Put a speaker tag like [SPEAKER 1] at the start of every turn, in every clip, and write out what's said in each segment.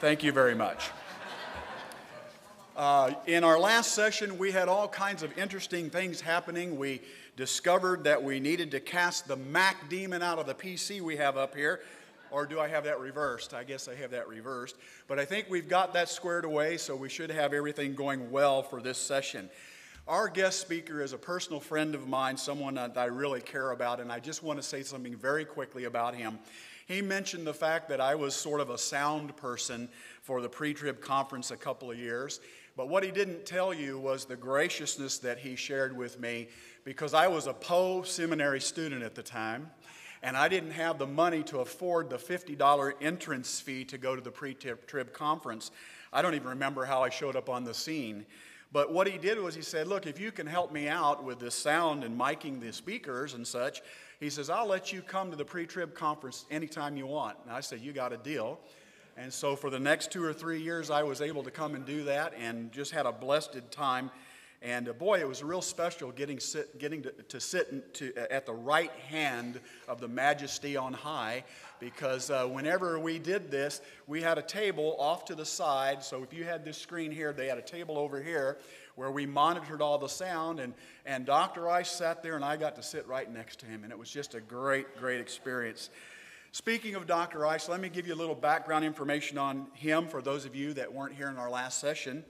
[SPEAKER 1] Thank you very much. Uh, in our last session, we had all kinds of interesting things happening. We discovered that we needed to cast the Mac demon out of the PC we have up here. Or do I have that reversed? I guess I have that reversed. But I think we've got that squared away, so we should have everything going well for this session. Our guest speaker is a personal friend of mine, someone that I really care about, and I just want to say something very quickly about him. He mentioned the fact that I was sort of a sound person for the pre trib conference a couple of years. But what he didn't tell you was the graciousness that he shared with me because I was a Poe seminary student at the time and I didn't have the money to afford the $50 entrance fee to go to the pre trib conference. I don't even remember how I showed up on the scene. But what he did was he said, Look, if you can help me out with the sound and miking the speakers and such, he says, I'll let you come to the pre trib conference anytime you want. And I said, You got a deal. And so for the next two or three years, I was able to come and do that and just had a blessed time and uh, boy, it was real special getting, sit, getting to, to sit to, uh, at the right hand of the majesty on high because uh, whenever we did this, we had a table off to the side. So if you had this screen here, they had a table over here where we monitored all the sound. And, and Dr. Ice sat there, and I got to sit right next to him. And it was just a great, great experience. Speaking of Dr. Ice, let me give you a little background information on him for those of you that weren't here in our last session.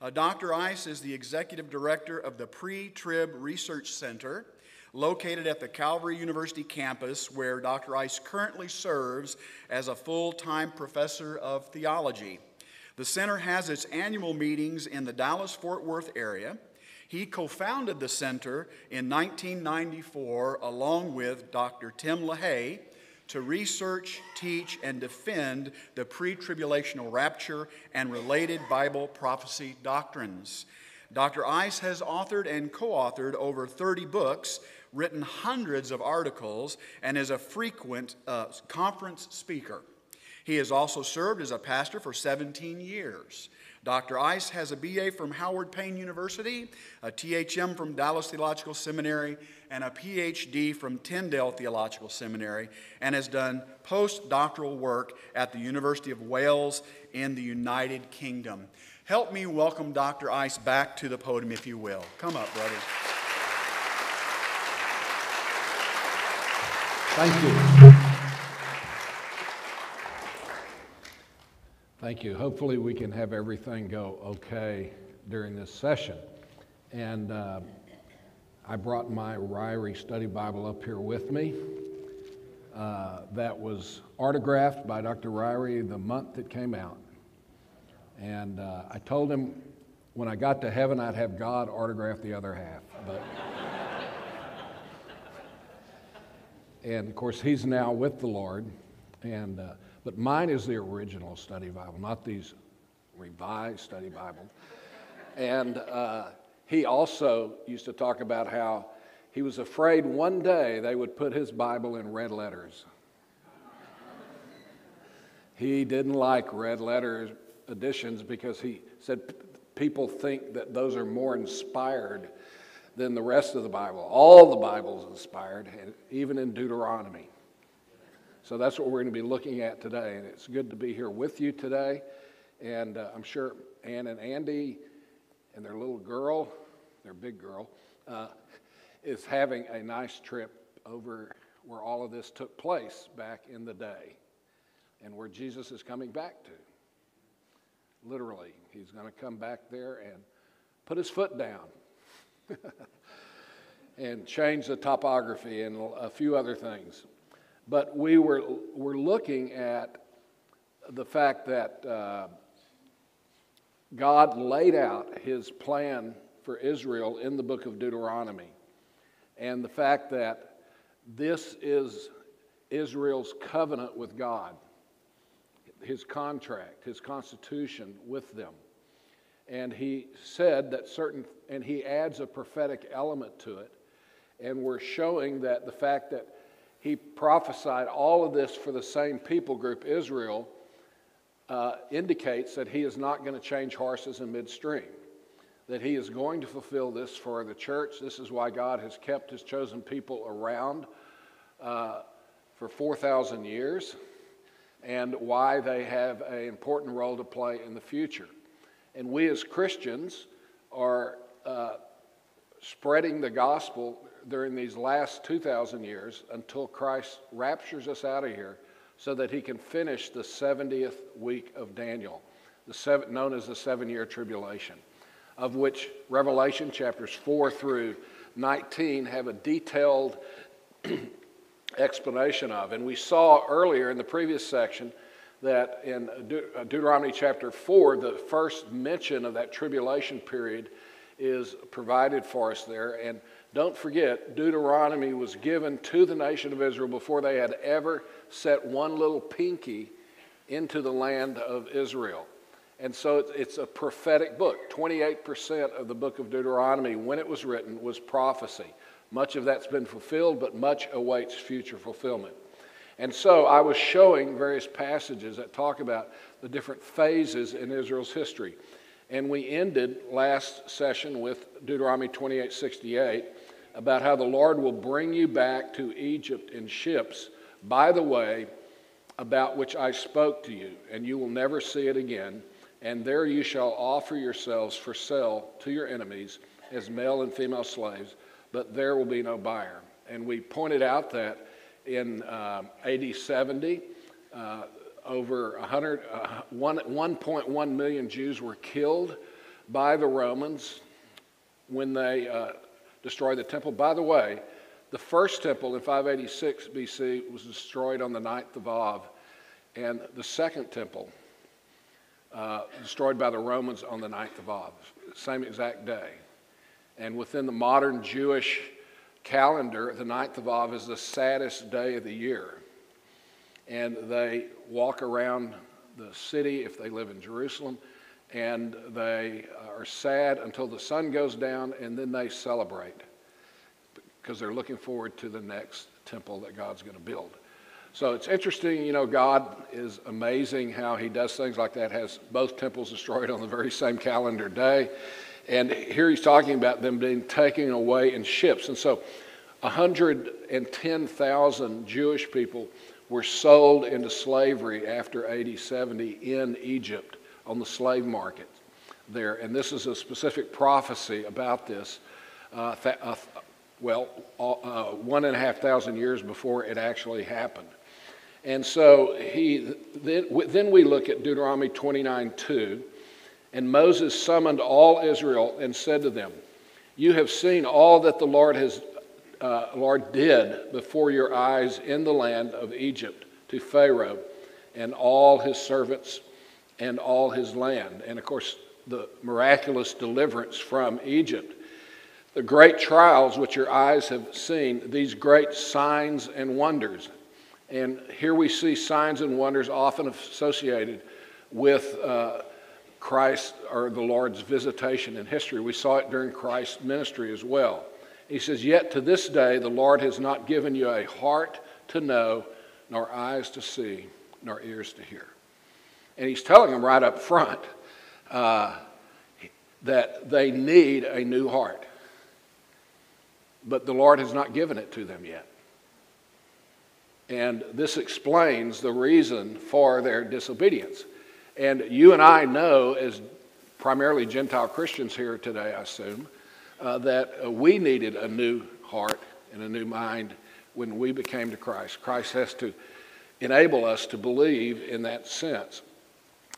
[SPEAKER 1] Uh, Dr. Ice is the executive director of the Pre Trib Research Center, located at the Calvary University campus, where Dr. Ice currently serves as a full time professor of theology. The center has its annual meetings in the Dallas Fort Worth area. He co founded the center in 1994 along with Dr. Tim LaHaye to research, teach, and defend the pre tribulational rapture and related Bible prophecy doctrines. Dr. Ice has authored and co authored over 30 books, written hundreds of articles, and is a frequent uh, conference speaker. He has also served as a pastor for 17 years. Dr. Ice has a BA from Howard Payne University, a THM from Dallas Theological Seminary, and a PhD from Tyndale Theological Seminary, and has done postdoctoral work at the University of Wales in the United Kingdom. Help me welcome Dr. Ice back to the podium, if you will. Come up, brother.
[SPEAKER 2] Thank you. Thank you. Hopefully, we can have everything go okay during this session. And uh, I brought my Ryrie Study Bible up here with me. Uh, that was autographed by Dr. Ryrie the month it came out. And uh, I told him when I got to heaven, I'd have God autograph the other half. But and of course, he's now with the Lord. And uh, but mine is the original study Bible, not these revised study Bibles. And uh, he also used to talk about how he was afraid one day they would put his Bible in red letters. he didn't like red letter editions because he said people think that those are more inspired than the rest of the Bible. All the Bible's inspired, even in Deuteronomy. So that's what we're going to be looking at today. And it's good to be here with you today. And uh, I'm sure Ann and Andy and their little girl, their big girl, uh, is having a nice trip over where all of this took place back in the day and where Jesus is coming back to. Literally, he's going to come back there and put his foot down and change the topography and a few other things. But we were, were looking at the fact that uh, God laid out his plan for Israel in the book of Deuteronomy. And the fact that this is Israel's covenant with God, his contract, his constitution with them. And he said that certain, and he adds a prophetic element to it. And we're showing that the fact that he prophesied all of this for the same people group, Israel, uh, indicates that he is not going to change horses in midstream. That he is going to fulfill this for the church. This is why God has kept his chosen people around uh, for 4,000 years. and why they have an important role to play in the future. And we as Christians are uh, spreading the gospel during these last 2,000 years until Christ raptures us out of here so that he can finish the 70th week of Daniel, the seven, known as the seven year tribulation, of which Revelation chapters 4 through 19 have a detailed explanation of. And we saw earlier in the previous section that in De- uh, Deuteronomy chapter 4, the first mention of that tribulation period is provided for us there. And don't forget, Deuteronomy was given to the nation of Israel before they had ever set one little pinky into the land of Israel. And so it's a prophetic book. 28% of the book of Deuteronomy, when it was written, was prophecy. Much of that's been fulfilled, but much awaits future fulfillment. And so I was showing various passages that talk about the different phases in Israel's history. And we ended last session with Deuteronomy 28 68 about how the Lord will bring you back to Egypt in ships by the way about which I spoke to you, and you will never see it again. And there you shall offer yourselves for sale to your enemies as male and female slaves, but there will be no buyer. And we pointed out that in uh, AD 70, uh, over 100, uh, 1.1 million Jews were killed by the Romans when they uh, destroyed the temple. By the way, the first temple in 586 BC was destroyed on the 9th of Av, and the second temple uh, destroyed by the Romans on the 9th of Av, same exact day. And within the modern Jewish calendar, the 9th of Av is the saddest day of the year. And they walk around the city if they live in Jerusalem, and they are sad until the sun goes down, and then they celebrate because they're looking forward to the next temple that God's going to build. So it's interesting, you know, God is amazing how he does things like that, has both temples destroyed on the very same calendar day. And here he's talking about them being taken away in ships. And so 110,000 Jewish people were sold into slavery after AD 70 in Egypt on the slave market there. And this is a specific prophecy about this. Uh, th- uh, well, uh, one and a half thousand years before it actually happened. And so he, then, then we look at Deuteronomy 29 2. And Moses summoned all Israel and said to them, You have seen all that the Lord, has, uh, Lord did before your eyes in the land of Egypt to Pharaoh and all his servants and all his land. And of course, the miraculous deliverance from Egypt the great trials which your eyes have seen, these great signs and wonders. And here we see signs and wonders often associated with uh, Christ or the Lord's visitation in history. We saw it during Christ's ministry as well. He says, Yet to this day the Lord has not given you a heart to know, nor eyes to see, nor ears to hear. And he's telling them right up front uh, that they need a new heart but the Lord has not given it to them yet. And this explains the reason for their disobedience. And you and I know, as primarily Gentile Christians here today, I assume, uh, that uh, we needed a new heart and a new mind when we became to Christ. Christ has to enable us to believe in that sense.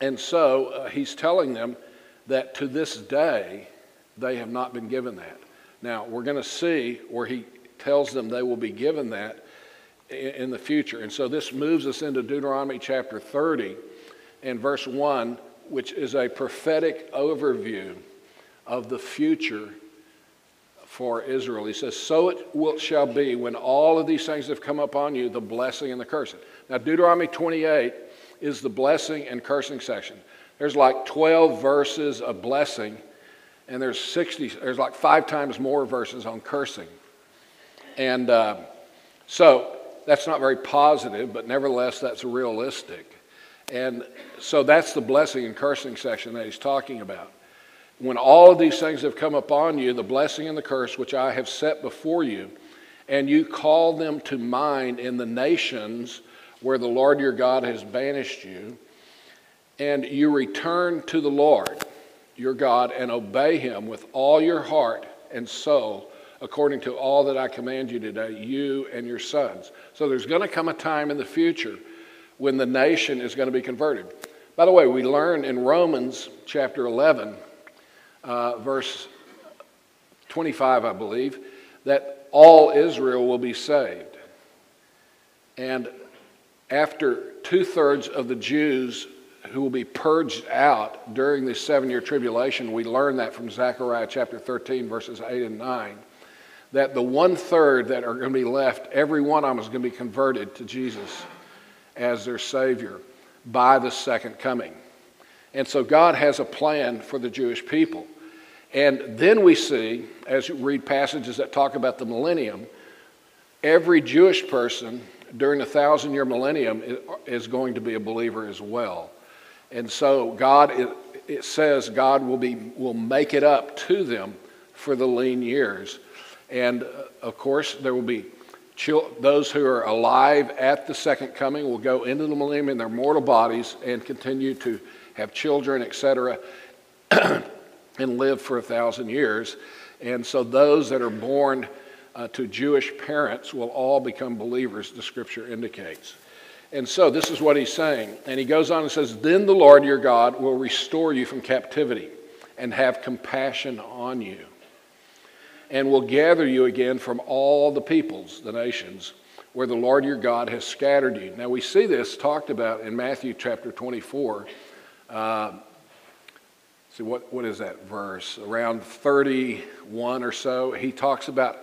[SPEAKER 2] And so uh, he's telling them that to this day, they have not been given that. Now, we're going to see where he tells them they will be given that in the future. And so this moves us into Deuteronomy chapter 30 and verse 1, which is a prophetic overview of the future for Israel. He says, So it will, shall be when all of these things have come upon you, the blessing and the cursing. Now, Deuteronomy 28 is the blessing and cursing section. There's like 12 verses of blessing and there's 60, there's like five times more verses on cursing. And uh, so that's not very positive, but nevertheless, that's realistic. And so that's the blessing and cursing section that he's talking about. When all of these things have come upon you, the blessing and the curse which I have set before you, and you call them to mind in the nations where the Lord your God has banished you, and you return to the Lord your God and obey him with all your heart and soul, according to all that I command you today, you and your sons. So there's going to come a time in the future when the nation is going to be converted. By the way, we learn in Romans chapter 11, uh, verse 25, I believe, that all Israel will be saved. And after two thirds of the Jews who will be purged out during the seven year tribulation, we learn that from Zechariah chapter 13, verses 8 and 9, that the one third that are going to be left, every one of them is going to be converted to Jesus as their Savior by the second coming. And so God has a plan for the Jewish people. And then we see, as you read passages that talk about the millennium, every Jewish person during the thousand year millennium is going to be a believer as well. And so God, it, says God will, be, will make it up to them for the lean years. And uh, of course, there will be those who are alive at the second coming will go into the millennium in their mortal bodies and continue to have children, etc., and live for a thousand years. And so those that are born uh, to Jewish parents will all become believers, the scripture indicates. And so this is what he's saying. And he goes on and says, Then the Lord your God will restore you from captivity and have compassion on you, and will gather you again from all the peoples, the nations, where the Lord your God has scattered you. Now we see this talked about in Matthew chapter 24. Uh, see, what, what is that verse? Around 31 or so. He talks about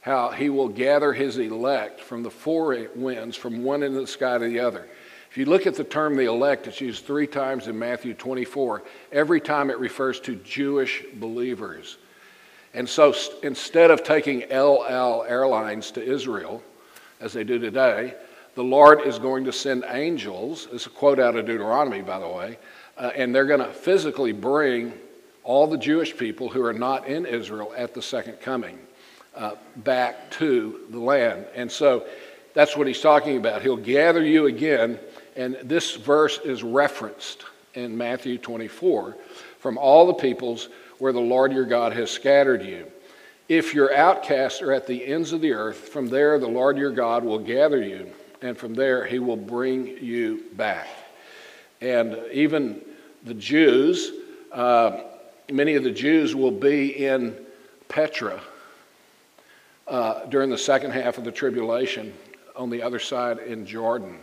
[SPEAKER 2] how he will gather his elect from the four winds from one end of the sky to the other. If you look at the term the elect, it's used three times in Matthew 24. Every time it refers to Jewish believers. And so instead of taking El Al Airlines to Israel, as they do today, the Lord is going to send angels. It's a quote out of Deuteronomy, by the way. Uh, and they're going to physically bring all the Jewish people who are not in Israel at the second coming uh, back to the land. And so that's what he's talking about. He'll gather you again, and this verse is referenced in Matthew 24 from all the peoples where the Lord your God has scattered you. If your outcasts are at the ends of the earth, from there the Lord your God will gather you, and from there he will bring you back. And even the Jews, uh, many of the Jews will be in Petra, uh, during the second half of the tribulation on the other side in Jordan.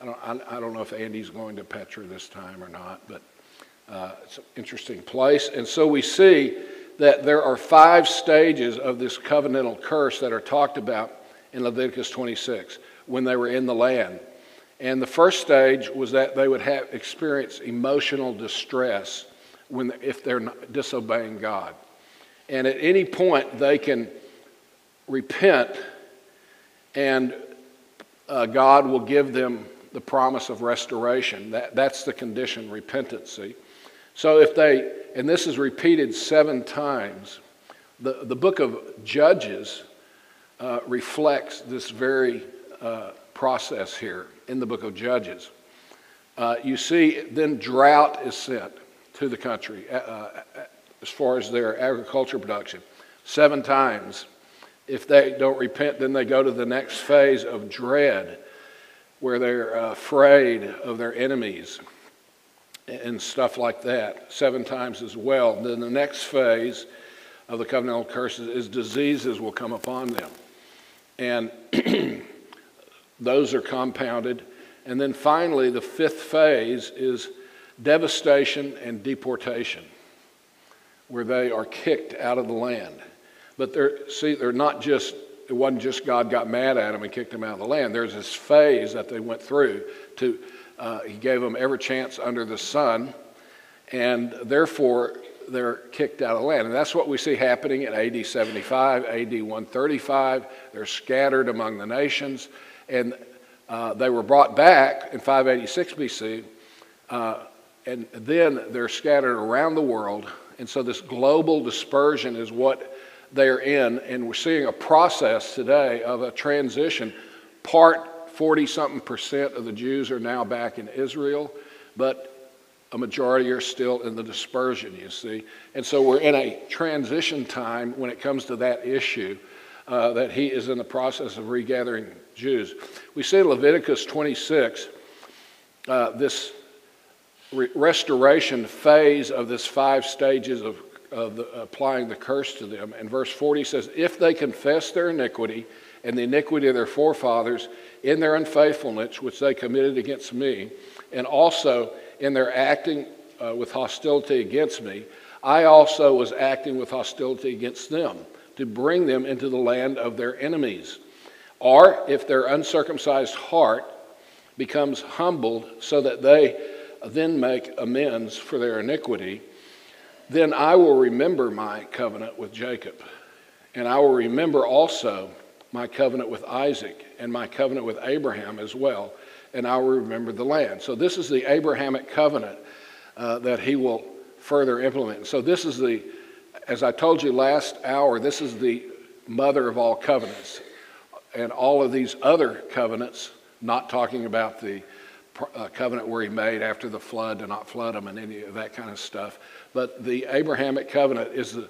[SPEAKER 2] I don't, I, I don't know if Andy's going to Petra this time or not, but uh, it's an interesting place. And so we see that there are five stages of this covenantal curse that are talked about in Leviticus 26 when they were in the land. And the first stage was that they would have experience emotional distress when, if they're disobeying God. And at any point, they can repent, and uh, God will give them the promise of restoration. That, that's the condition, repentancy. So if they, and this is repeated seven times, the, the book of Judges uh, reflects this very uh, process here in the book of Judges. Uh, you see, then drought is sent to the country uh, uh, as far as their agriculture production. Seven times if they don't repent, then they go to the next phase of dread, where they're afraid of their enemies and stuff like that, seven times as well. Then the next phase of the covenantal curses is diseases will come upon them. And those are compounded. And then finally, the fifth phase is devastation and deportation, where they are kicked out of the land. But they're, see, they're not just, it wasn't just God got mad at them and kicked them out of the land. There's this phase that they went through to, uh, he gave them every chance under the sun, and therefore they're kicked out of the land. And that's what we see happening in AD 75, AD 135. They're scattered among the nations, and uh, they were brought back in 586 BC, uh, and then they're scattered around the world. And so this global dispersion is what they're in, and we're seeing a process today of a transition. Part 40 something percent of the Jews are now back in Israel, but a majority are still in the dispersion, you see. And so we're in a transition time when it comes to that issue uh, that he is in the process of regathering Jews. We see in Leviticus 26 uh, this re- restoration phase of this five stages of, of the, applying the curse to them. And verse 40 says, If they confess their iniquity and the iniquity of their forefathers in their unfaithfulness, which they committed against me, and also in their acting uh, with hostility against me, I also was acting with hostility against them to bring them into the land of their enemies. Or if their uncircumcised heart becomes humbled so that they then make amends for their iniquity, then I will remember my covenant with Jacob. And I will remember also my covenant with Isaac and my covenant with Abraham as well. And I will remember the land. So, this is the Abrahamic covenant uh, that he will further implement. So, this is the, as I told you last hour, this is the mother of all covenants. And all of these other covenants, not talking about the uh, covenant where he made after the flood to not flood them and any of that kind of stuff. But the Abrahamic covenant is the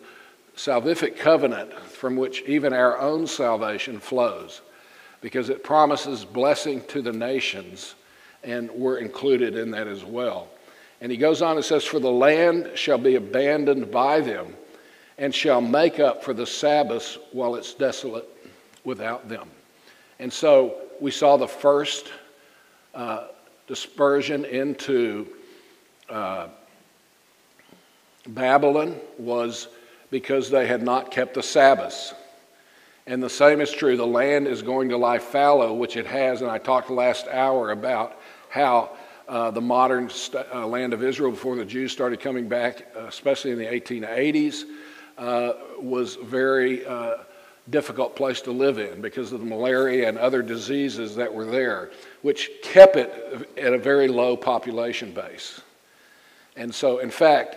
[SPEAKER 2] salvific covenant from which even our own salvation flows because it promises blessing to the nations, and we're included in that as well. And he goes on and says, For the land shall be abandoned by them, and shall make up for the Sabbaths while it's desolate without them. And so we saw the first uh, dispersion into uh, Babylon was because they had not kept the Sabbaths. And the same is true. The land is going to lie fallow, which it has. And I talked last hour about how uh, the modern st- uh, land of Israel, before the Jews started coming back, uh, especially in the 1880s, uh, was very uh, difficult place to live in because of the malaria and other diseases that were there, which kept it at a very low population base. And so, in fact,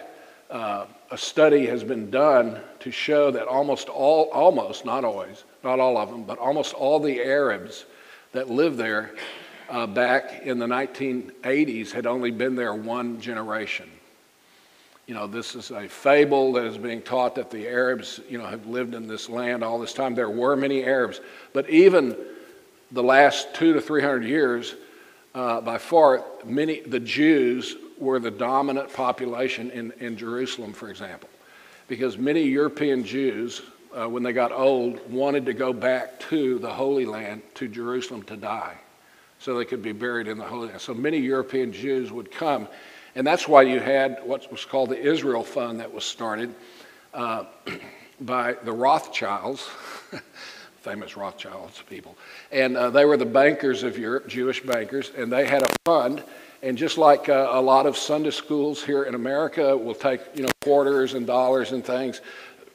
[SPEAKER 2] uh, a study has been done to show that almost all, almost, not always, not all of them, but almost all the Arabs that lived there uh, back in the 1980s had only been there one generation you know, this is a fable that is being taught that the Arabs, you know, have lived in this land all this time. There were many Arabs, but even the last two to three hundred years, uh, by far, many the Jews were the dominant population in, in Jerusalem, for example, because many European Jews, uh, when they got old, wanted to go back to the Holy Land, to Jerusalem, to die, so they could be buried in the Holy Land. So many European Jews would come and that's why you had what was called the Israel Fund that was started uh, by the Rothschilds, famous Rothschilds people. And uh, they were the bankers of Europe, Jewish bankers, and they had a fund. And just like uh, a lot of Sunday schools here in America will take, you know, quarters and dollars and things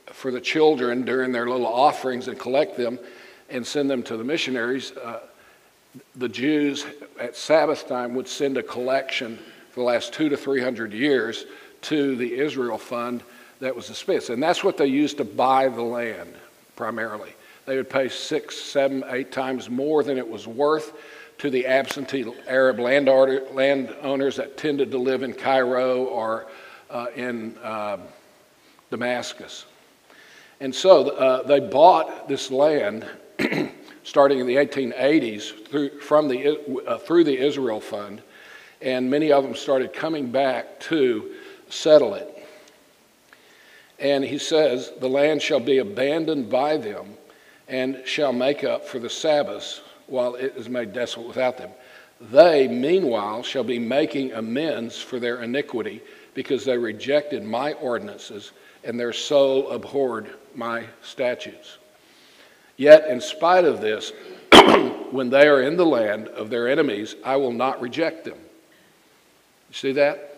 [SPEAKER 2] for the children during their little offerings and collect them and send them to the missionaries, uh, the Jews at Sabbath time would send a collection for the last two to three hundred years to the Israel Fund that was the Smiths. And that's what they used to buy the land primarily. They would pay six, seven, eight times more than it was worth to the absentee Arab land landowners that tended to live in Cairo or uh, in uh, Damascus. And so uh, they bought this land starting in the 1880s through, from the, uh, through the Israel Fund and many of them started coming back to settle it. And he says, The land shall be abandoned by them and shall make up for the Sabbaths while it is made desolate without them. They, meanwhile, shall be making amends for their iniquity because they rejected my ordinances and their soul abhorred my statutes. Yet, in spite of this, when they are in the land of their enemies, I will not reject them. You see that?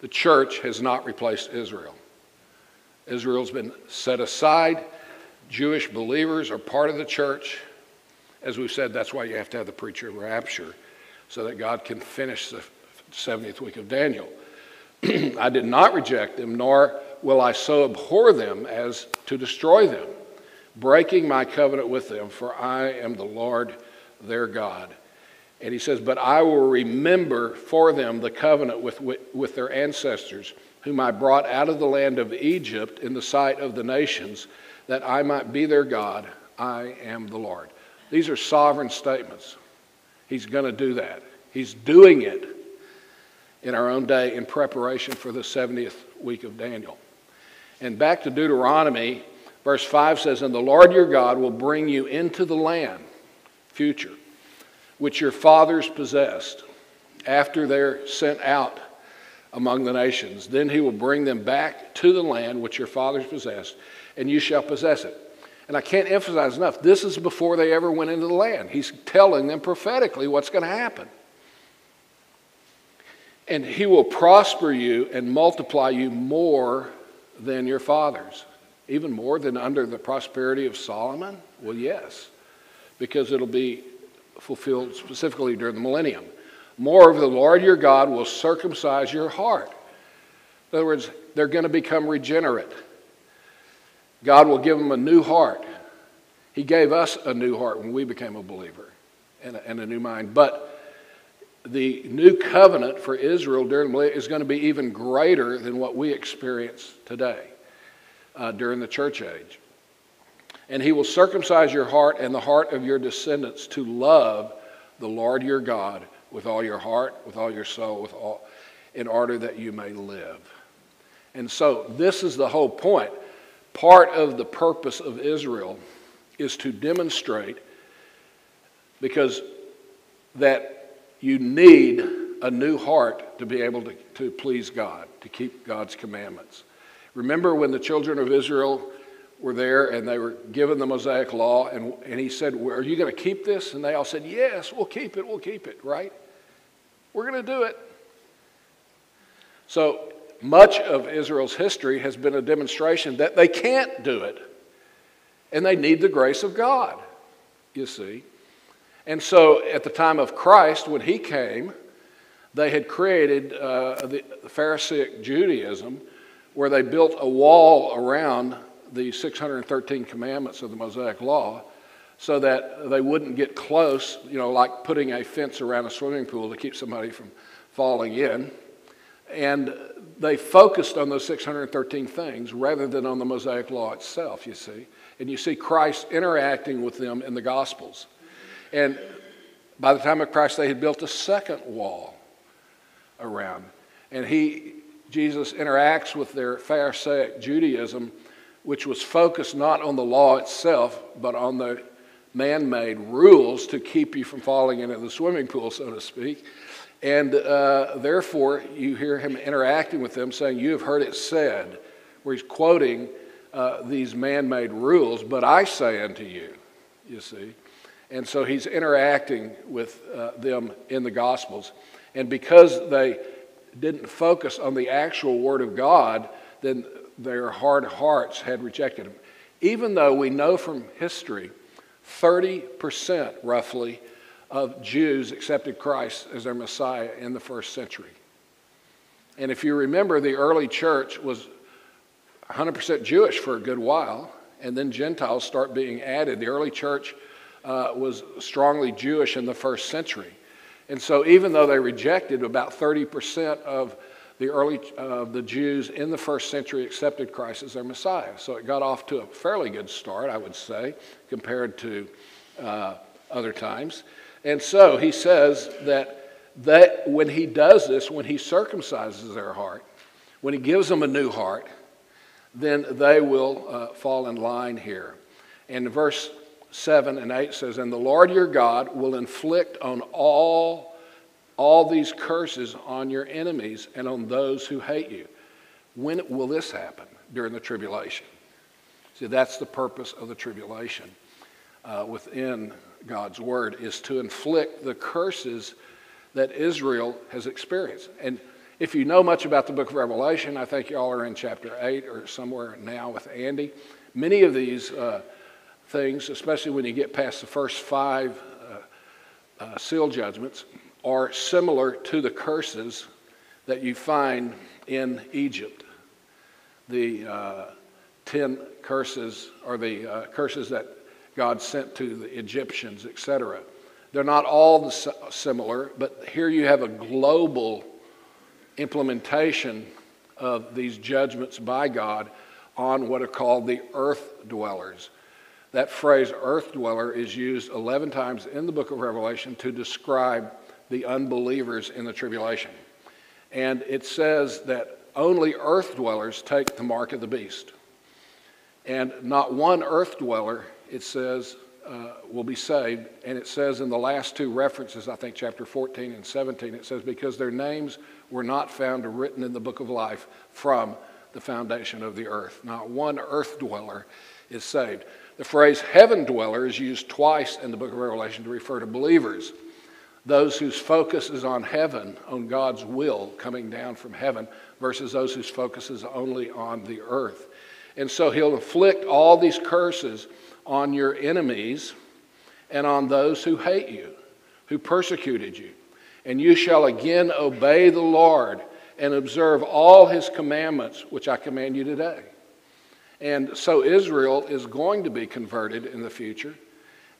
[SPEAKER 2] The church has not replaced Israel. Israel's been set aside. Jewish believers are part of the church. As we've said, that's why you have to have the pre trib rapture so that God can finish the 70th week of Daniel. I did not reject them, nor will I so abhor them as to destroy them, breaking my covenant with them, for I am the Lord their God. And he says, But I will remember for them the covenant with, with, with, their ancestors, whom I brought out of the land of Egypt in the sight of the nations, that I might be their God. I am the Lord. These are sovereign statements. He's going to do that. He's doing it in our own day in preparation for the 70th week of Daniel. And back to Deuteronomy, verse 5 says, And the Lord your God will bring you into the land, future, which your fathers possessed, after they're sent out among the nations. Then he will bring them back to the land which your fathers possessed, and you shall possess it. And I can't emphasize enough, this is before they ever went into the land. He's telling them prophetically what's going to happen. And he will prosper you and multiply you more than your fathers. Even more than under the prosperity of Solomon? Well, yes, because it'll be fulfilled specifically during the millennium. Moreover, the Lord your God will circumcise your heart. In other words, they're going to become regenerate. God will give them a new heart. He gave us a new heart when we became a believer and a, and a new mind. But the new covenant for Israel during the is going to be even greater than what we experience today uh, during the church age. And he will circumcise your heart and the heart of your descendants to love the Lord your God with all your heart, with all your soul, with all, in order that you may live. And so, this is the whole point. Part of the purpose of Israel is to demonstrate, because that you need a new heart to be able to, to please God, to keep God's commandments. Remember when the children of Israel were there and they were given the Mosaic Law, and, and he said, Are you going to keep this? And they all said, Yes, we'll keep it, we'll keep it, right? We're going to do it. So much of Israel's history has been a demonstration that they can't do it, and they need the grace of God, you see. And so at the time of Christ, when he came, they had created uh, the Pharisaic Judaism, where they built a wall around the 613 commandments of the Mosaic Law so that they wouldn't get close, you know, like putting a fence around a swimming pool to keep somebody from falling in. And they focused on those 613 things rather than on the Mosaic Law itself, you see. And you see Christ interacting with them in the Gospels. And by the time of Christ, they had built a second wall around. And he, Jesus interacts with their Pharisaic Judaism, which was focused not on the law itself, but on the man made rules to keep you from falling into the swimming pool, so to speak. And uh, therefore, you hear him interacting with them, saying, You have heard it said, where he's quoting uh, these man made rules, but I say unto you, you see. And so he's interacting with uh, them in the Gospels. And because they didn't focus on the actual Word of God, then their hard hearts had rejected him. Even though we know from history, 30% roughly of Jews accepted Christ as their Messiah in the first century. And if you remember, the early church was 100% Jewish for a good while, and then Gentiles start being added. The early church uh, was strongly Jewish in the first century. And so, even though they rejected about 30% of the early uh, the Jews in the first century accepted Christ as their Messiah. So it got off to a fairly good start, I would say, compared to uh, other times. And so he says that that when he does this, when he circumcises their heart, when he gives them a new heart, then they will uh, fall in line here. And verse 7 and 8 says, And the Lord your God will inflict on all all these curses on your enemies and on those who hate you. When will this happen? During the tribulation. See, that's the purpose of the tribulation uh, within God's word, is to inflict the curses that Israel has experienced. And if you know much about the book of Revelation, I think y'all are in chapter 8 or somewhere now with Andy. Many of these uh, things, especially when you get past the first five uh, uh, seal judgments, are similar to the curses that you find in Egypt. The uh, ten curses, or the uh, curses that God sent to the Egyptians, etc. They're not all the similar, but here you have a global implementation of these judgments by God on what are called the earth dwellers. That phrase, earth dweller, is used 11 times in the book of Revelation to describe the unbelievers in the tribulation. And it says that only earth dwellers take the mark of the beast. And not one earth dweller, it says, uh, will be saved. And it says in the last two references, I think chapter 14 and 17, it says, because their names were not found written in the book of life from the foundation of the earth. Not one earth dweller is saved. The phrase heaven dweller is used twice in the book of Revelation to refer to believers. Those whose focus is on heaven, on God's will coming down from heaven, versus those whose focus is only on the earth. And so he'll inflict all these curses on your enemies and on those who hate you, who persecuted you. And you shall again obey the Lord and observe all his commandments, which I command you today. And so Israel is going to be converted in the future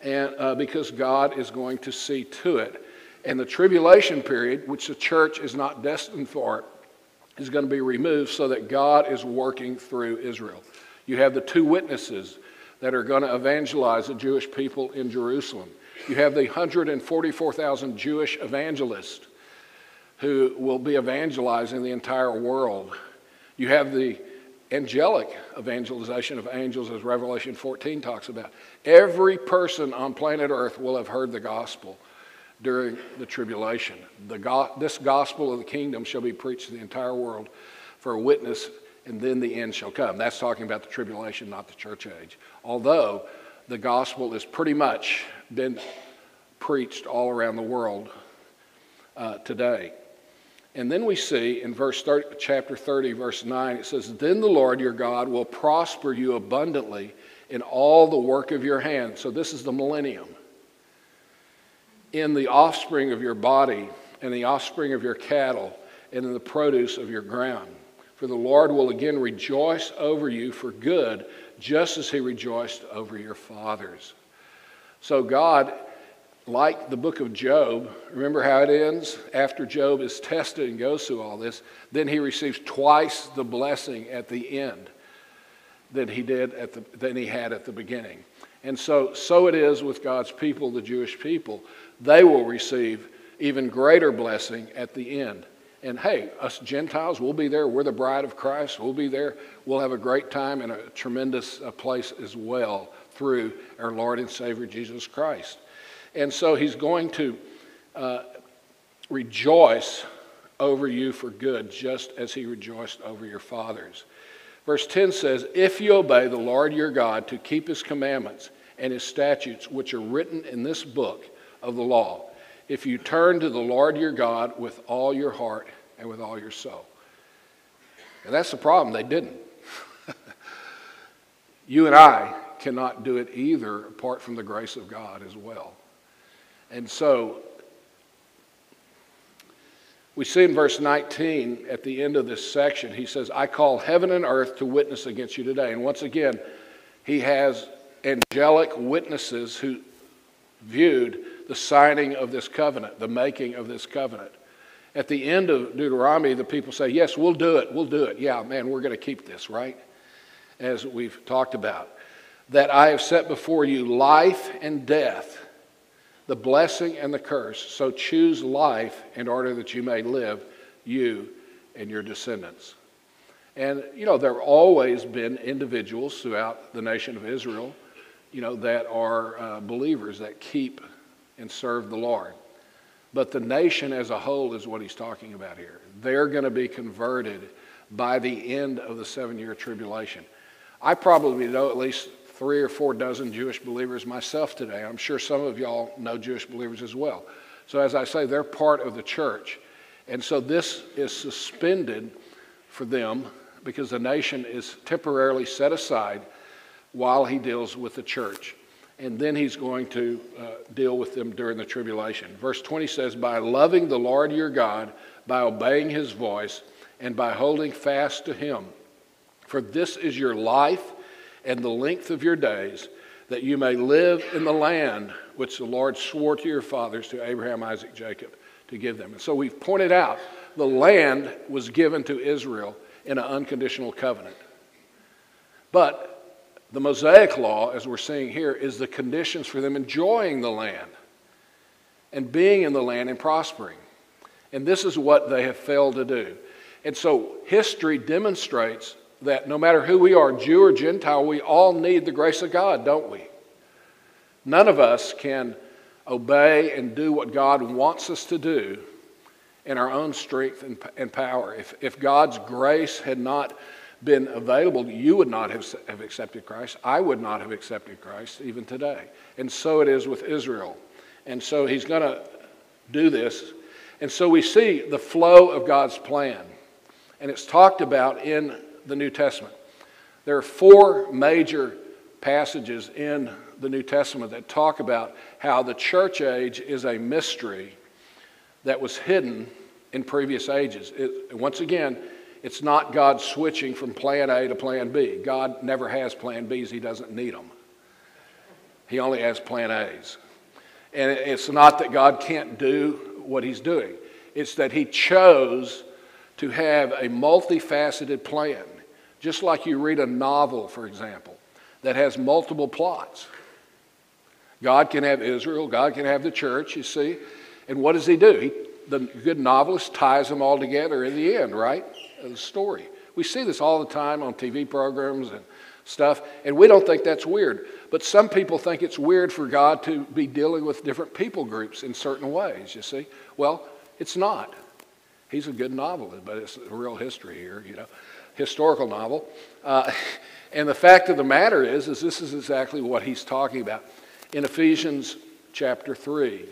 [SPEAKER 2] and, uh, because God is going to see to it. And the tribulation period, which the church is not destined for, is going to be removed so that God is working through Israel. You have the two witnesses that are going to evangelize the Jewish people in Jerusalem. You have the 144,000 Jewish evangelists who will be evangelizing the entire world. You have the angelic evangelization of angels, as Revelation 14 talks about. Every person on planet Earth will have heard the gospel during the tribulation. The go- this gospel of the kingdom shall be preached to the entire world for a witness, and then the end shall come. That's talking about the tribulation, not the church age. Although the gospel has pretty much been preached all around the world uh, today. And then we see in verse 30, chapter 30, verse 9, it says, Then the Lord your God will prosper you abundantly in all the work of your hands. So this is the millennium. In the offspring of your body, and the offspring of your cattle, and in the produce of your ground. For the Lord will again rejoice over you for good, just as he rejoiced over your fathers. So God like the book of Job, remember how it ends? After Job is tested and goes through all this, then he receives twice the blessing at the end than he did at the than he had at the beginning. And so so it is with God's people, the Jewish people. They will receive even greater blessing at the end. And hey, us Gentiles, we'll be there. We're the bride of Christ. We'll be there. We'll have a great time and a tremendous uh, place as well through our Lord and Savior Jesus Christ. And so he's going to uh, rejoice over you for good, just as he rejoiced over your fathers. Verse 10 says, If you obey the Lord your God to keep his commandments and his statutes, which are written in this book of the law, if you turn to the Lord your God with all your heart and with all your soul. And that's the problem, they didn't. you and I cannot do it either apart from the grace of God as well. And so we see in verse 19 at the end of this section, he says, I call heaven and earth to witness against you today. And once again, he has angelic witnesses who viewed the signing of this covenant, the making of this covenant. At the end of Deuteronomy, the people say, Yes, we'll do it, we'll do it. Yeah, man, we're going to keep this, right? As we've talked about. That I have set before you life and death the blessing and the curse. So choose life in order that you may live, you and your descendants. And, you know, there have always been individuals throughout the nation of Israel, you know, that are uh, believers that keep and serve the Lord. But the nation as a whole is what he's talking about here. They're going to be converted by the end of the seven year tribulation. I probably know at least three or four dozen Jewish believers myself today. I'm sure some of y'all know Jewish believers as well. So, as I say, they're part of the church. And so this is suspended for them because the nation is temporarily set aside while he deals with the church. And then he's going to uh, deal with them during the tribulation. Verse 20 says, By loving the Lord your God, by obeying his voice, and by holding fast to him. For this is your life and the length of your days, that you may live in the land which the Lord swore to your fathers, to Abraham, Isaac, Jacob, to give them. And so we've pointed out the land was given to Israel in an unconditional covenant. But the Mosaic law, as we're seeing here, is the conditions for them enjoying the land and being in the land and prospering. And this is what they have failed to do. And so history demonstrates that no matter who we are, Jew or Gentile, we all need the grace of God, don't we? None of us can obey and do what God wants us to do in our own strength and, power. If, if God's grace had not been available, you would not have, have accepted Christ. I would not have accepted Christ even today. And so it is with Israel. And so he's going to do this. And so we see the flow of God's plan. And it's talked about in the New Testament. There are four major passages in the New Testament that talk about how the church age is a mystery that was hidden in previous ages. It, once again, it's not God switching from plan A to plan B. God never has plan Bs, He doesn't need them. He only has plan As. And it's not that God can't do what He's doing, it's that He chose to have a multifaceted plan. Just like you read a novel, for example, that has multiple plots. God can have Israel, God can have the church, you see. And what does He do? He, the good novelist ties them all together in the end, right? Of the story. We see this all the time on TV programs and stuff, and we don't think that's weird. But some people think it's weird for God to be dealing with different people groups in certain ways, you see. Well, it's not. He's a good novelist, but it's real history here, you know, historical novel. Uh, and the fact of the matter is, is this is exactly what he's talking about. In Ephesians chapter 3,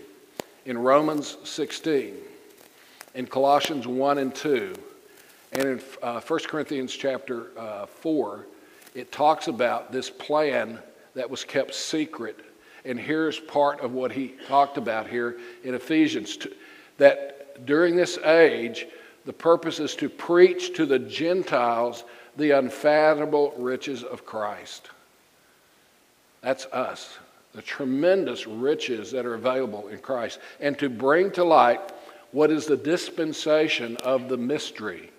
[SPEAKER 2] in Romans 16, in Colossians 1 and 2, and in uh, 1 Corinthians chapter uh, 4, it talks about this plan that was kept secret. And here's part of what he talked about here in Ephesians that during this age, the purpose is to preach to the Gentiles the unfathomable riches of Christ. That's us the tremendous riches that are available in Christ, and to bring to light what is the dispensation of the mystery.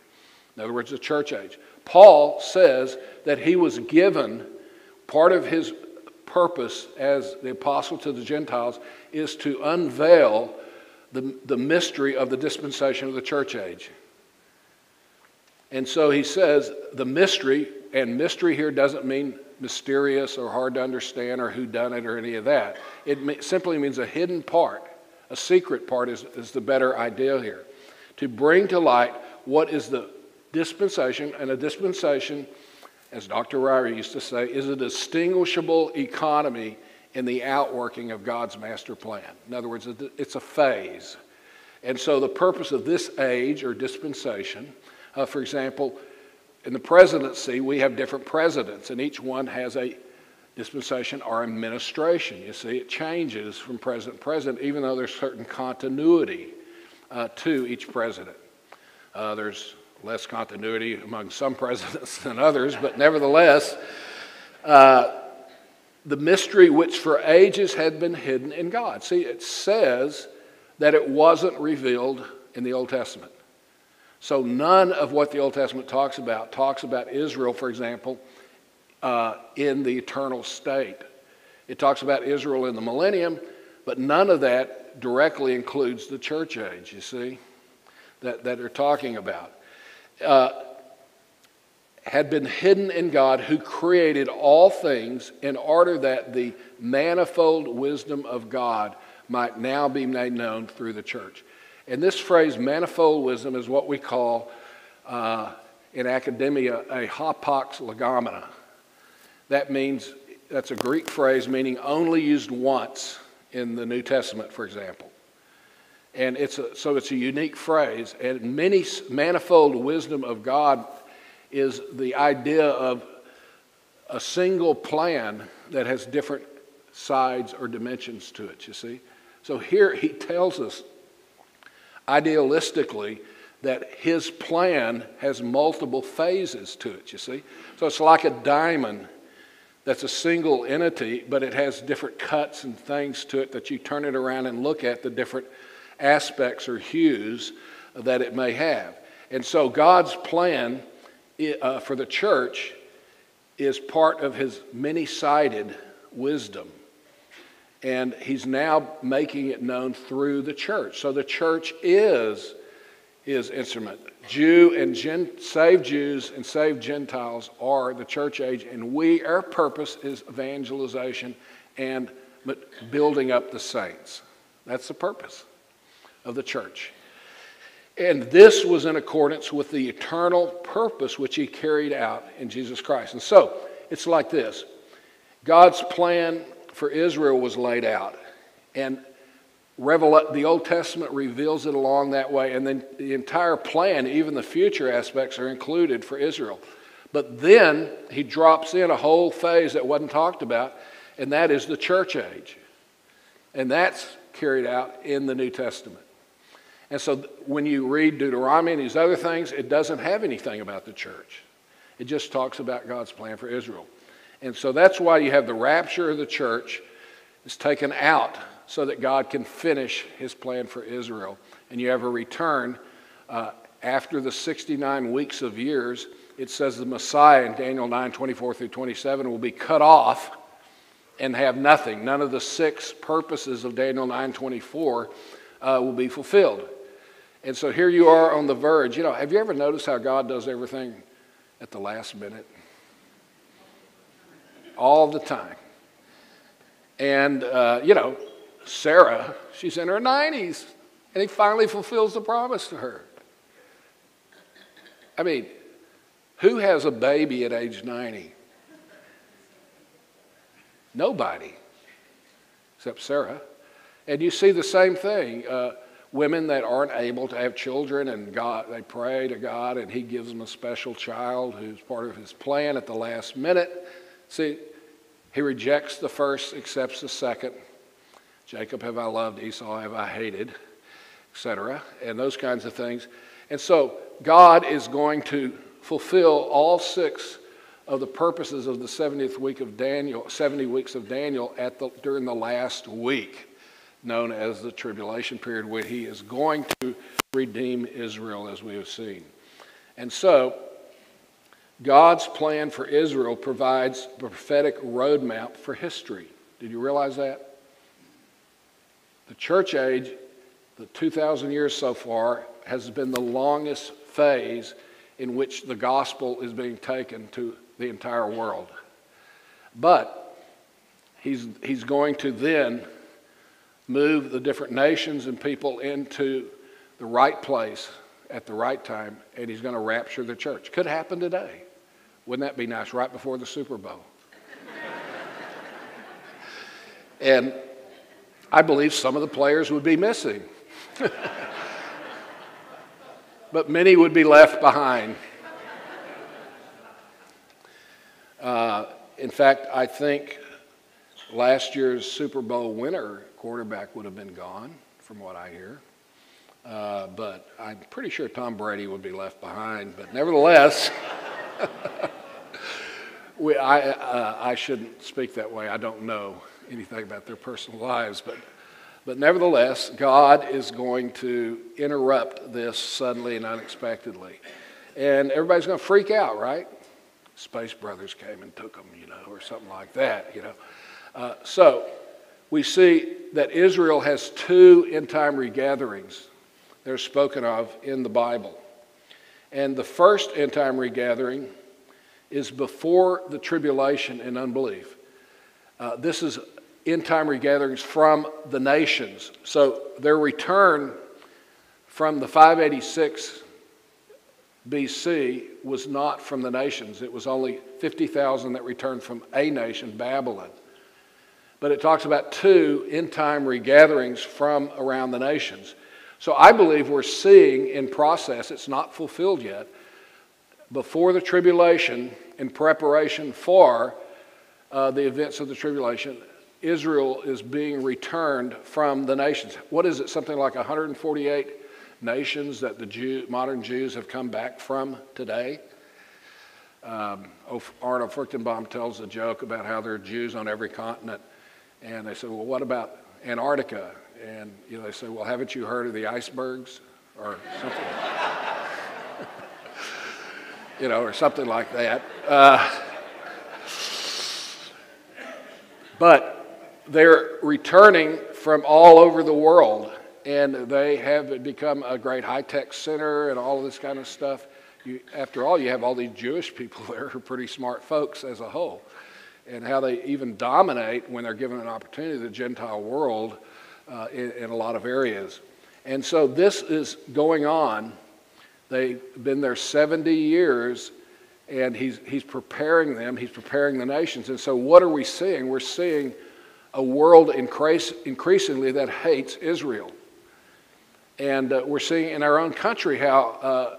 [SPEAKER 2] In other words, the church age. Paul says that he was given part of his purpose as the apostle to the Gentiles is to unveil the, the mystery of the dispensation of the church age. And so he says the mystery, and mystery here doesn't mean mysterious or hard to understand or who done it or any of that. It simply means a hidden part. A secret part is, is the better idea here. To bring to light what is the dispensation, and a dispensation, as Dr. Ryrie used to say, is a distinguishable economy in the outworking of God's master plan. In other words, it's a phase. And so the purpose of this age or dispensation, uh, for example, in the presidency, we have different presidents, and each one has a dispensation or administration. You see, it changes from president to president, even though there's certain continuity uh, to each president. Uh, there's less continuity among some presidents than others, but nevertheless, uh, the mystery which for ages had been hidden in God. See, it says that it wasn't revealed in the Old Testament. So none of what the Old Testament talks about talks about Israel, for example, uh, in the eternal state. It talks about Israel in the millennium, but none of that directly includes the church age, you see, that, that they're talking about. Uh, had been hidden in God who created all things in order that the manifold wisdom of God might now be made known through the church. And this phrase, manifold wisdom, is what we call uh, in academia a hapax legomena. That means, that's a Greek phrase meaning only used once in the New Testament, for example. And it's a, so it's a unique phrase. And many manifold wisdom of God is the idea of a single plan that has different sides or dimensions to it, you see. So here he tells us idealistically that his plan has multiple phases to it, you see. So it's like a diamond that's a single entity, but it has different cuts and things to it that you turn it around and look at the different aspects or hues that it may have. And so God's plan uh, for the church is part of his many sided wisdom. And he's now making it known through the church. So the church is his instrument. Jew and Gen, saved Jews and saved Gentiles are the church age, and we, our purpose is evangelization and building up the saints. That's the purpose of the church. And this was in accordance with the eternal purpose which he carried out in Jesus Christ. And so it's like this God's plan for Israel was laid out. And the Old Testament reveals it along that way, and then the entire plan, even the future aspects, are included for Israel. But then he drops in a whole phase that wasn't talked about, and that is the church age. And that's carried out in the New Testament. And so when you read Deuteronomy and these other things, it doesn't have anything about the church. It just talks about God's plan for Israel. And so that's why you have the rapture of the church is taken out so that God can finish his plan for Israel. And you have a return uh, after the 69 weeks of years. It says the Messiah in Daniel 9 24 through 27 will be cut off and have nothing. None of the six purposes of Daniel 9 24 uh, will be fulfilled. And so here you are on the verge. You know, have you ever noticed how God does everything at the last minute? All the time. And, uh, you know, Sarah, she's in her 90s, and he finally fulfills the promise to her. I mean, who has a baby at age 90? Nobody, except Sarah. And you see the same thing. Uh, women that aren't able to have children, and God, they pray to God, and He gives them a special child who's part of His plan at the last minute. See, He rejects the first, accepts the second. Jacob have I loved, Esau have I hated, etc., and those kinds of things. And so God is going to fulfill all six of the purposes of the 70th week of Daniel, 70 weeks of Daniel at the, during the last week, known as the tribulation period, where he is going to redeem Israel, as we have seen. And so, God's plan for Israel provides a prophetic roadmap for history. Did you realize that? The church age, the 2,000 years so far, has been the longest phase in which the gospel is being taken to the entire world. But he's, he's going to then move the different nations and people into the right place at the right time, and he's going to rapture the church. Could happen today. Wouldn't that be nice? Right before the Super Bowl. and I believe some of the players would be missing. but many would be left behind. Uh, in fact, I think last year's Super Bowl winner quarterback would have been gone, from what I hear. Uh, but I'm pretty sure Tom Brady would be left behind. But nevertheless, we, I, uh, I shouldn't speak that way. I don't know anything about their personal lives, but, but nevertheless, God is going to interrupt this suddenly and unexpectedly. And everybody's going to freak out, right? Space Brothers came and took them, you know, or something like that, you know. Uh, so we see that Israel has two end time regatherings that are spoken of in the Bible. And the first end time regathering is before the tribulation and unbelief. Uh, this is end time regatherings from the nations. So their return from the 586 BC was not from the nations. It was only 50,000 that returned from a nation, Babylon. But it talks about two end time regatherings from around the nations. So I believe we're seeing in process, it's not fulfilled yet, before the tribulation in preparation for uh, the events of the tribulation, Israel is being returned from the nations. What is it? Something like 148 nations that the Jew, modern Jews have come back from today. um, Arnold Fruchtenbaum tells a joke about how there are Jews on every continent. And they said, well, what about Antarctica? And you know, they say, well, haven't you heard of the icebergs? Or something. you know, or something like that. Uh, but they're returning from all over the world, and they have become a great high tech center and all of this kind of stuff. You, after all, you have all these Jewish people there who are pretty smart folks as a whole, and how they even dominate when they're given an opportunity the Gentile world uh, in, in a lot of areas. And so this is going on. They've been there 70 years, and he's, he's preparing them, he's preparing the nations. And so, what are we seeing? We're seeing a world increase, increasingly that hates Israel. And uh, we're seeing in our own country how uh,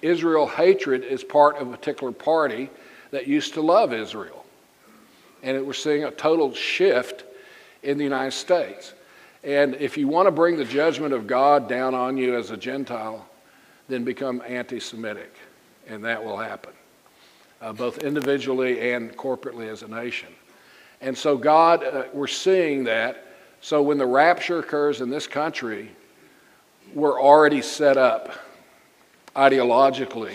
[SPEAKER 2] Israel hatred is part of a particular party that used to love Israel. And we're seeing a total shift in the United States. And if you want to bring the judgment of God down on you as a Gentile, then become anti Semitic, and that will happen, uh, both individually and corporately as a nation. And so, God, uh, we're seeing that. So, when the rapture occurs in this country, we're already set up ideologically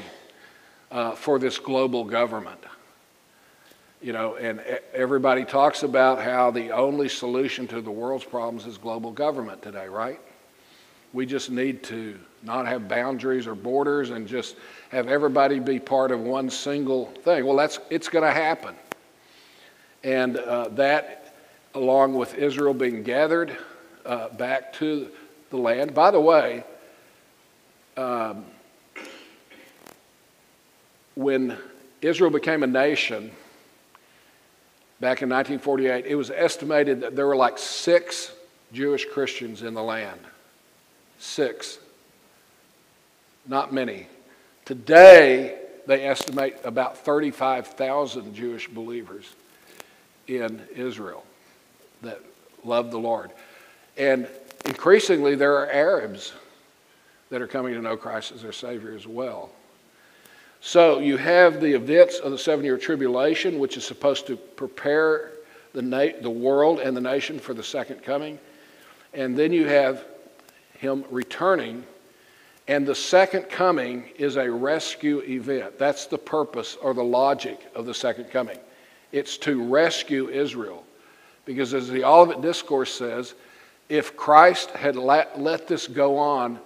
[SPEAKER 2] uh, for this global government. You know, and everybody talks about how the only solution to the world's problems is global government today, right? We just need to not have boundaries or borders and just have everybody be part of one single thing. Well, that's it's going to happen, and uh, that, along with Israel being gathered uh, back to the land. By the way, um, when Israel became a nation back in 1948, it was estimated that there were like six Jewish Christians in the land. Six. Not many. Today, they estimate about 35,000 Jewish believers in Israel that love the Lord. And increasingly, there are Arabs that are coming to know Christ as their Savior as well. So you have the events of the seven year tribulation, which is supposed to prepare the, na- the world and the nation for the second coming. And then you have him returning. And the second coming is a rescue event. That's the purpose or the logic of the second coming. It's to rescue Israel. Because as the Olivet Discourse says, if Christ had let, let this go on,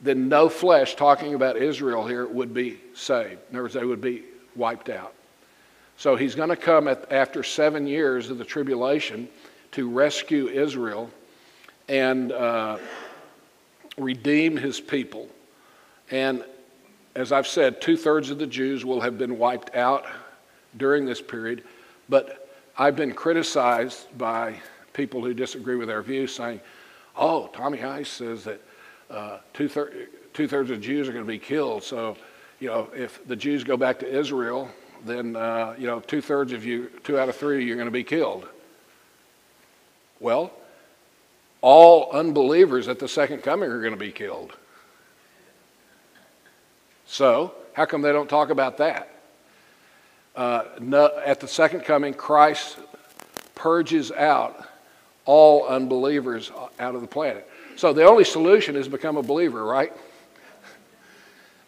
[SPEAKER 2] then no flesh, talking about Israel here, would be saved. In other words, they would be wiped out. So he's going to come at, after seven years of the tribulation to rescue Israel and uh, redeem his people. And as I've said, two thirds of the Jews will have been wiped out during this period. But I've been criticized by people who disagree with our view, saying, oh, Tommy Ice says that uh, two, thir- two thirds of Jews are going to be killed. So, you know, if the Jews go back to Israel, then, uh, you know, two thirds of you, two out of three, you're going to be killed. Well, all unbelievers at the second coming are going to be killed. So, how come they don't talk about that? Uh, no, at the second coming, Christ purges out all unbelievers out of the planet. So the only solution is become a believer, right?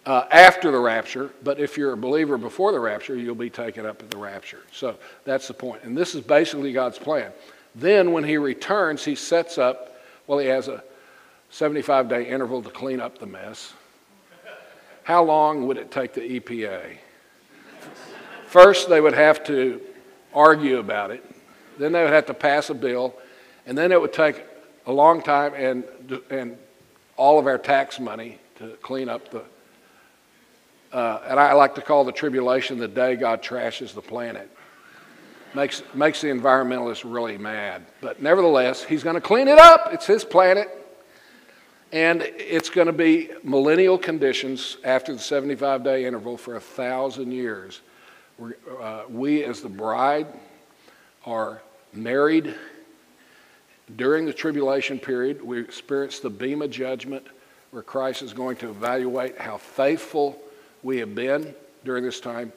[SPEAKER 2] Uh, after the rapture, but if you're a believer before the rapture, you'll be taken up at the rapture. So that's the point. And this is basically God's plan. Then when he returns, he sets up, well, he has a 75 day interval to clean up the mess. How long would it take the EPA? First, they would have to argue about it. Then they would have to pass a bill. And then it would take a long time and, and all of our tax money to clean up the. Uh, and I like to call the tribulation the day God trashes the planet. Makes, makes the environmentalists really mad. But nevertheless, he's going to clean it up. It's his planet. And it's going to be millennial conditions after the 75 day interval for a thousand years. Uh, we, as the bride, are married during the tribulation period, we experience the Bema judgment where Christ is going to evaluate how faithful we have been during this time.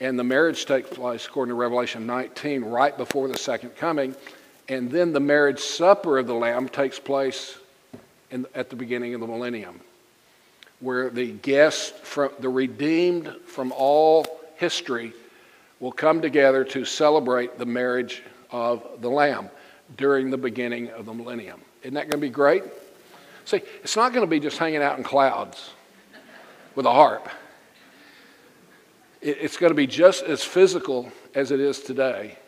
[SPEAKER 2] And the marriage takes place, according to Revelation 19, right before the second coming. And then the marriage supper of the Lamb takes place in, at the beginning of the millennium, where the guests, from, the redeemed from all history, will come together to celebrate the marriage of the Lamb during the beginning of the millennium. Isn't that going to be great? See, it's not going to be just hanging out in clouds with a harp. It's going to be just as physical as it is today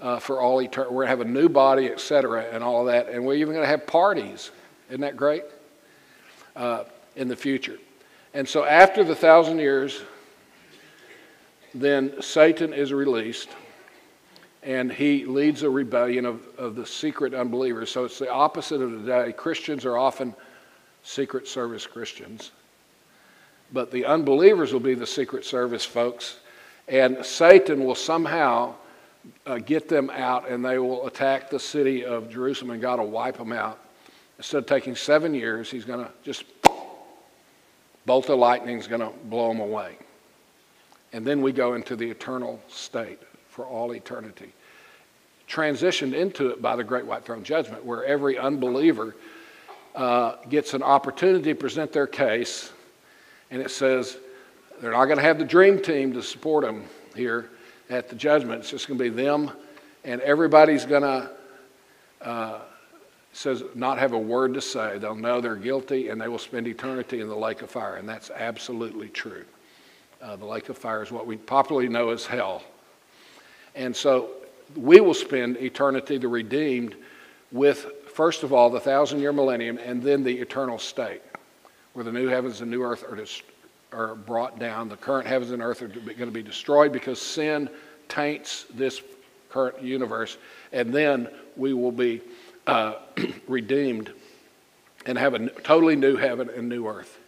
[SPEAKER 2] uh, for all eternity. We're going to have a new body, et cetera, and all of that. And we're even going to have parties. Isn't that great? Uh, in the future. And so after the thousand years, then Satan is released and he leads a rebellion of, of the secret unbelievers. So it's the opposite of today. Christians are often secret service Christians, but the unbelievers will be the secret service folks, and Satan will somehow uh, get them out and they will attack the city of Jerusalem, and God will wipe them out. Instead of taking seven years, he's going to just bolt of lightning is going to blow them away. And then we go into the eternal state for all eternity. Transitioned into it by the Great White Throne Judgment, where every unbeliever uh, gets an opportunity to present their case, and it says they're not going to have the dream team to support them here at the judgment. It's just going to be them, and everybody's going to. Uh, says not have a word to say. They'll know they're guilty and they will spend eternity in the lake of fire. And that's absolutely true. Uh, the lake of fire is what we popularly know as hell. And so we will spend eternity, the redeemed, with, first of all, the thousand year millennium and then the eternal state, where the new heavens and new earth are, are brought down. The current heavens and earth are going to be destroyed because sin taints this current universe. And then we will be uh, redeemed and have a totally new heaven and new earth.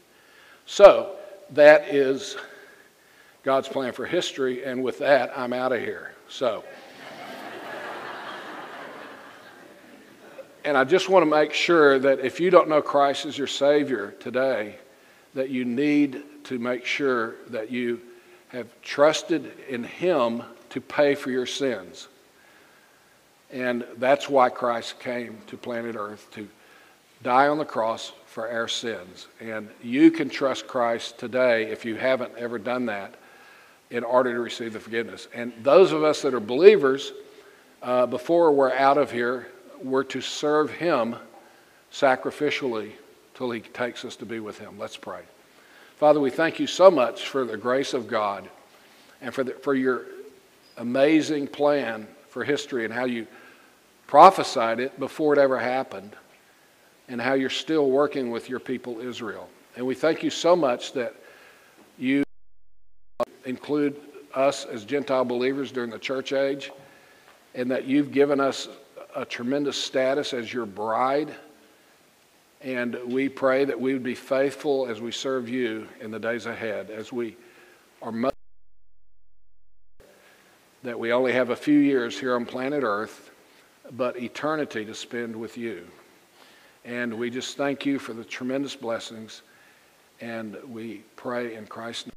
[SPEAKER 2] So that is God's plan for history. And with that, I'm out of here. So. and I just want to make sure that if you don't know Christ as your Savior today, that you need to make sure that you have trusted in Him to pay for your sins. And that's why Christ came to planet Earth to die on the cross for our sins. And you can trust Christ today if you haven't ever done that in order to receive the forgiveness. And those of us that are believers, uh, before we're out of here, we're to serve Him sacrificially till He takes us to be with Him. Let's pray. Father, we thank you so much for the grace of God and for, the, for your amazing plan for history and how you prophesied it before it ever happened and how you're still working with your people Israel. And we thank you so much that you include us as Gentile believers during the church age, and that you've given us a tremendous status as your bride. And we pray that we would be faithful as we serve you in the days ahead, as we are most that we only have a few years here on planet Earth, but eternity to spend with you. And we just thank you for the tremendous blessings, and we pray in Christ's name.